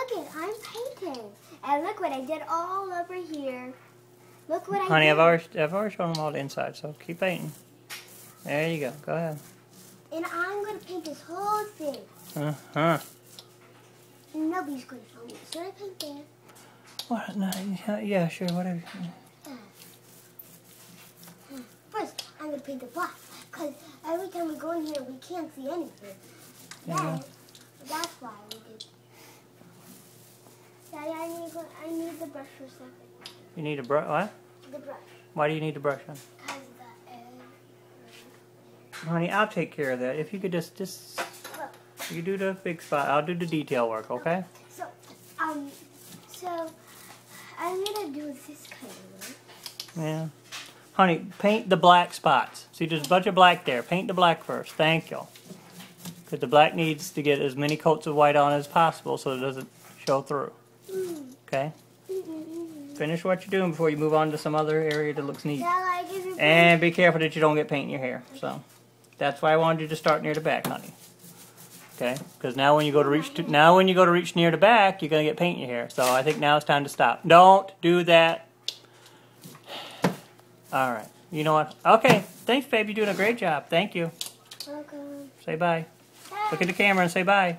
look it, I'm painting. And look what I did all over here. Look what I Honey, did. I've already, I've already shown them all the inside, so keep painting. There you go. Go ahead. And I'm gonna paint this whole thing. Uh huh. And nobody's gonna show me. Should I paint there? What? No, yeah, sure, whatever. First, I'm gonna paint the black. Because every time we go in here, we can't see anything. Yeah. Then, that's why I need, the brush for second. You need a brush. What? The brush. Why do you need a brush the egg. Honey, I'll take care of that. If you could just, just, you do the big spot. I'll do the detail work, okay? So, um, so I'm gonna do this kind of way. Yeah. Honey, paint the black spots. See, there's a bunch of black there. Paint the black first. Thank you. Because the black needs to get as many coats of white on as possible so it doesn't show through. Okay? Finish what you're doing before you move on to some other area that looks neat. Yeah, like if you And be careful that you don't get paint in your hair. So that's why I wanted you to start near the back, honey. Okay? Because now when you go to reach to, now when you go to reach near the back, you're gonna get paint in your hair. So I think now it's time to stop. Don't do that. All right. You know what? Okay. Thanks, babe. You're doing a great job. Thank you. Welcome. Say bye. Look at the camera and say bye.